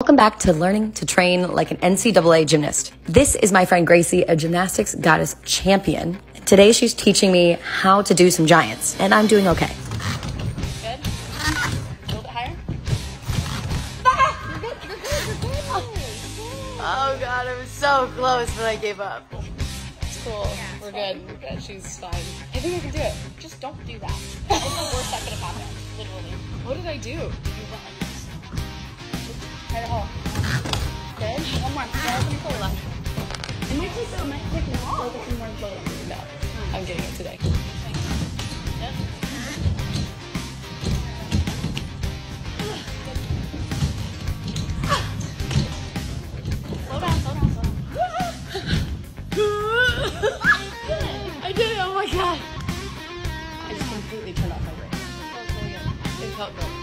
Welcome back to Learning to Train Like an NCAA Gymnast. This is my friend Gracie, a gymnastics goddess champion. Today she's teaching me how to do some giants, and I'm doing okay. Good. A little bit higher. You're good. You're good. You're good. Oh god, I was so close, but I gave up. It's cool. We're good. We're good. She's fine. I think I can do it. Just don't do that. That's the worst that could have happened. Literally. What did I do? More. Go open your full left. It might take it might take a while. Focus more slowly. No. I'm getting it today. Slow down, slow down, slow down. I did it, oh my god. I just completely turned off my brain. It felt good.